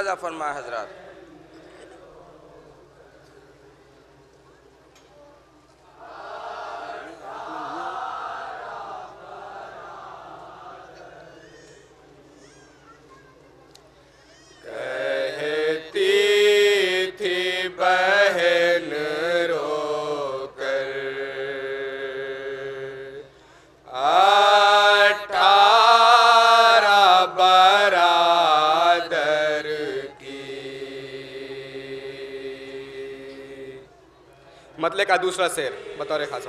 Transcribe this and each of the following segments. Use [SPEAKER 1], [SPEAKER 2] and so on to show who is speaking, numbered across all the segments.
[SPEAKER 1] وضع فرمائے حضرات۔
[SPEAKER 2] کا دوسرا سیر بطور خاص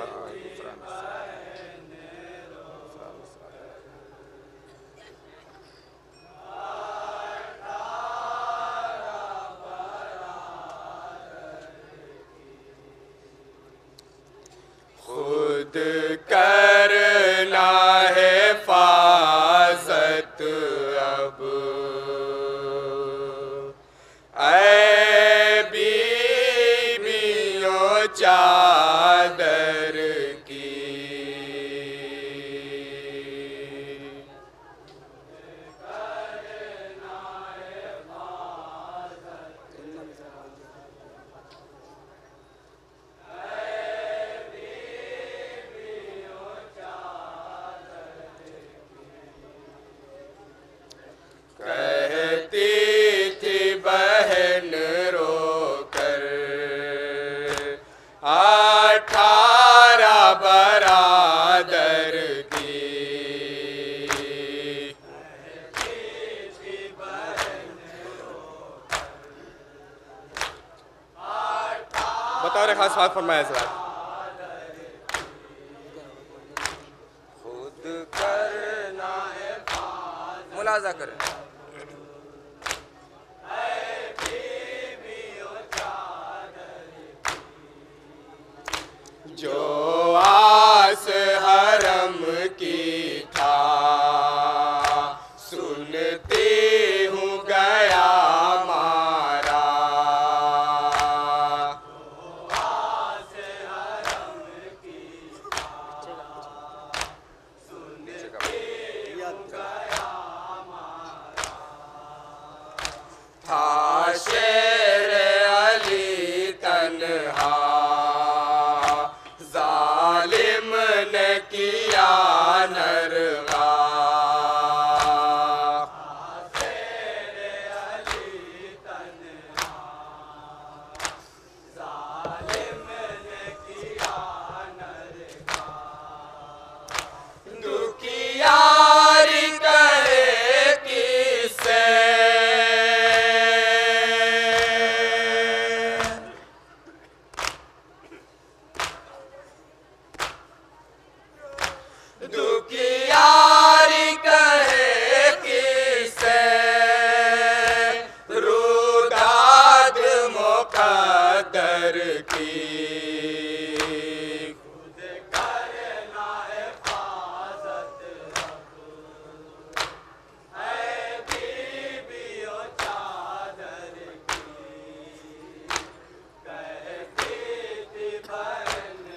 [SPEAKER 2] 家。خاص بات فرمایا ہے
[SPEAKER 1] خود ملازہ کریں۔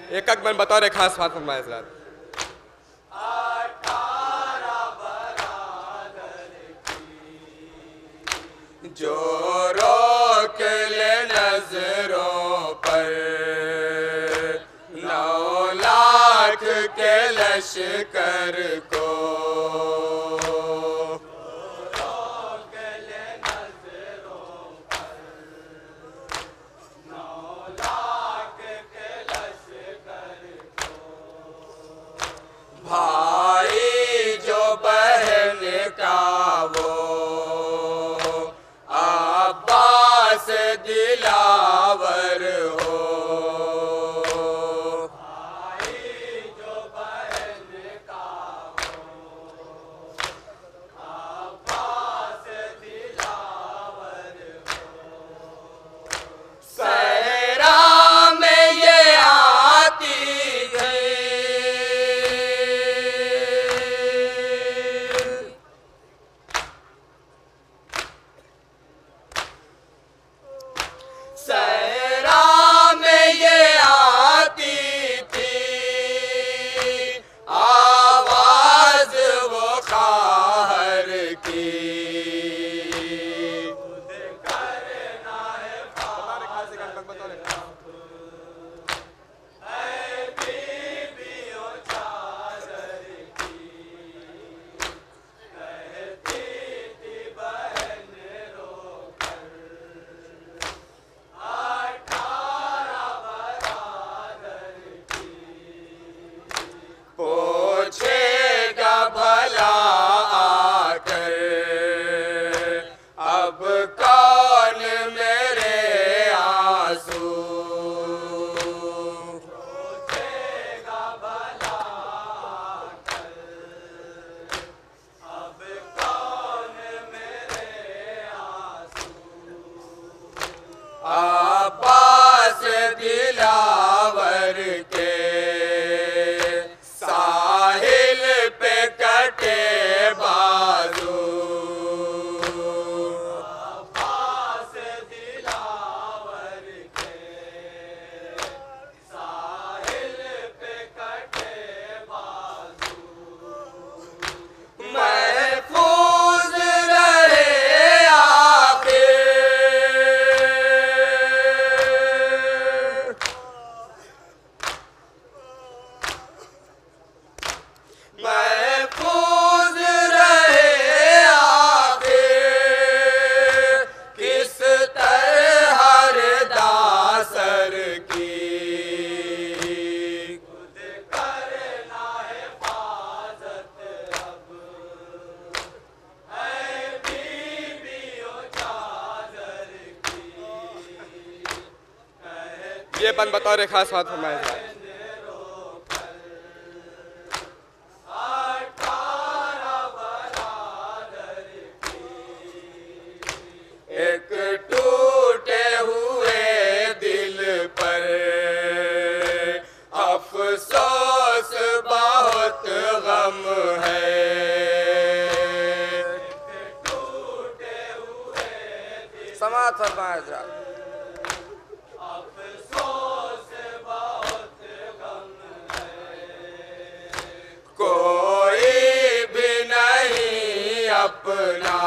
[SPEAKER 2] ایک اک بن بطور خاص بات فرمائے، حضرات۔ جو روک لے نظروں پر، نو لاکھ کے لشکر کو
[SPEAKER 1] cao یہ
[SPEAKER 2] بند بطور خاص بات
[SPEAKER 1] ہمارے ساتھ But out.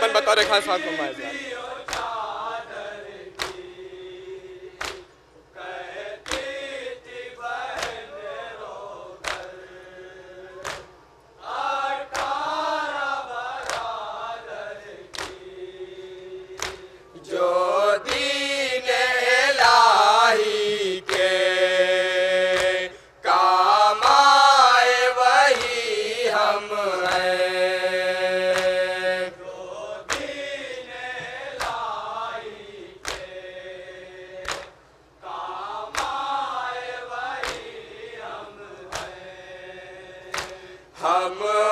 [SPEAKER 1] بن بطور خاص صاحب کو Mama.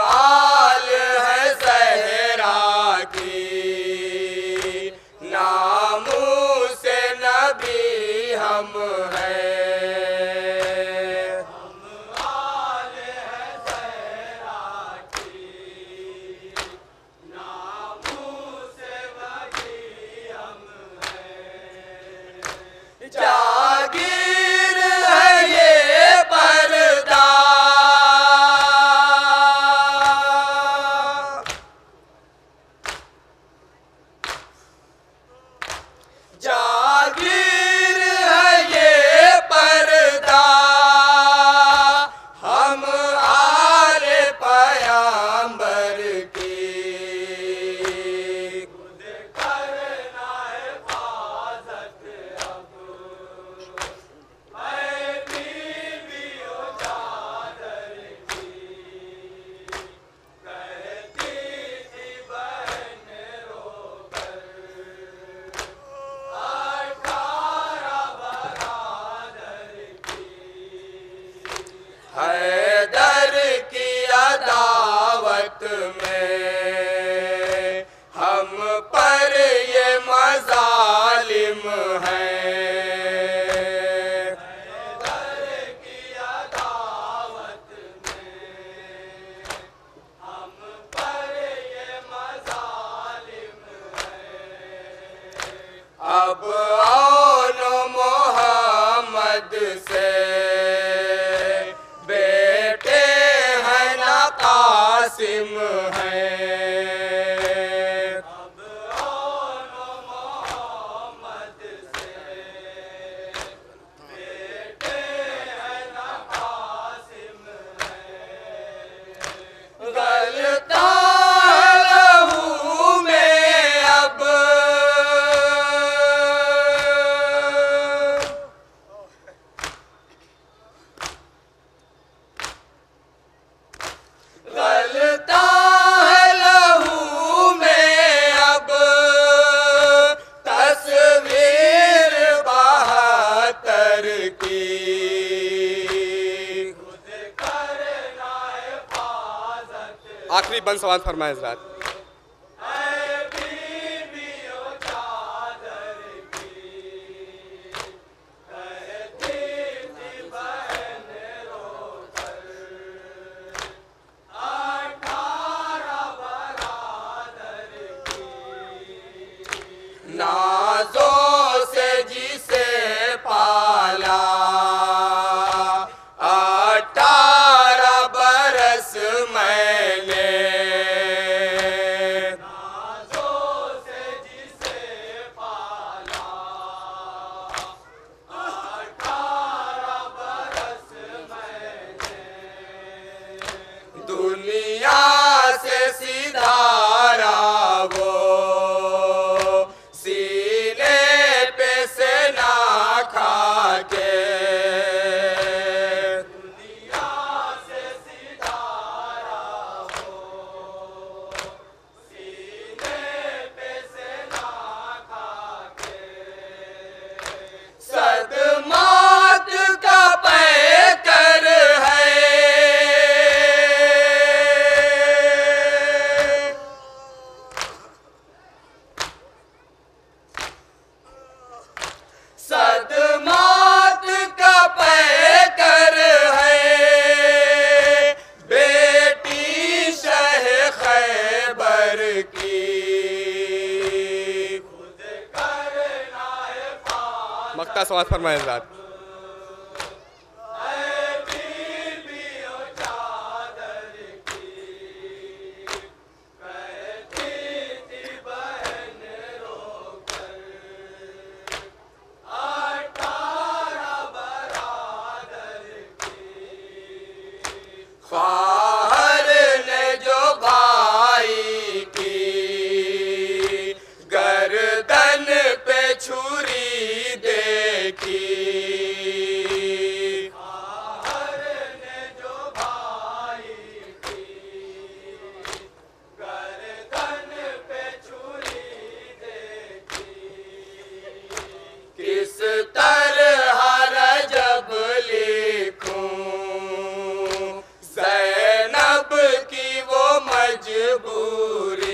[SPEAKER 2] آخری بند سوال فرمائے حضرات۔
[SPEAKER 1] Diego.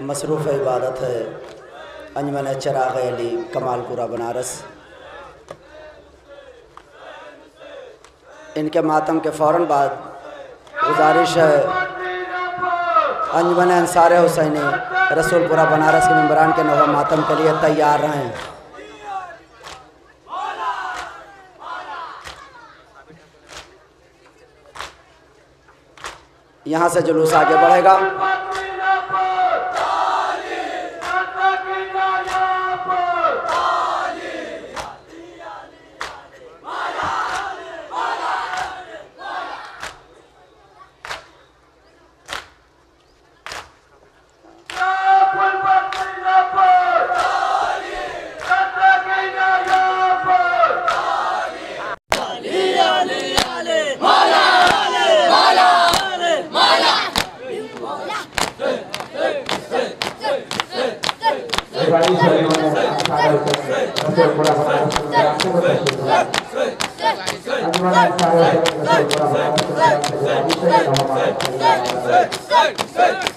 [SPEAKER 3] مصروف عبادت ہے۔ انجمن چراغ علی کمال پورہ بنارس۔ ان کے ماتم کے فوراً بعد گزارش ہے۔ انجمن انصار حسینی رسول پورہ بنارس کے ممبران کے نوہ ماتم کے لیے تیار رہیں یہاں سے جلوس آگے بڑھے گا۔
[SPEAKER 4] sekali dari cara itu masih kurang kurang kurang kurang kurang